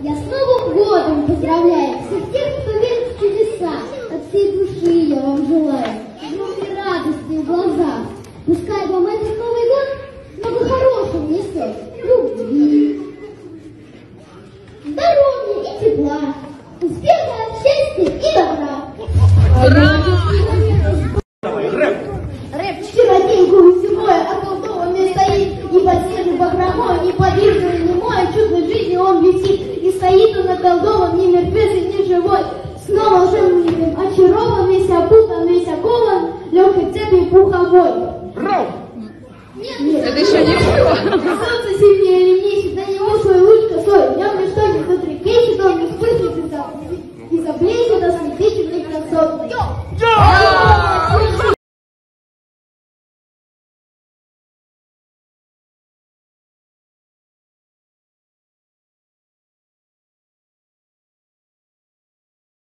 Я с Новым годом поздравляю всех тех, кто верит в чудеса. От всей души я вам желаю много радости в глазах. Пускай вам этот Новый год много хорошего несет. Любви, здоровья и тепла, успеха, счастья и добра. Рэп чародейку зимой околдованный стоит, Ни под снежным бахромой, ни под Алло, хотя бы пуховой. Нет, нет, это еще не все. Солнце сильнее или месяц? На него свой луч косой. Днем ничто не затрепещет, он не вспыхнет и заблестит, а светит красотный. Йо!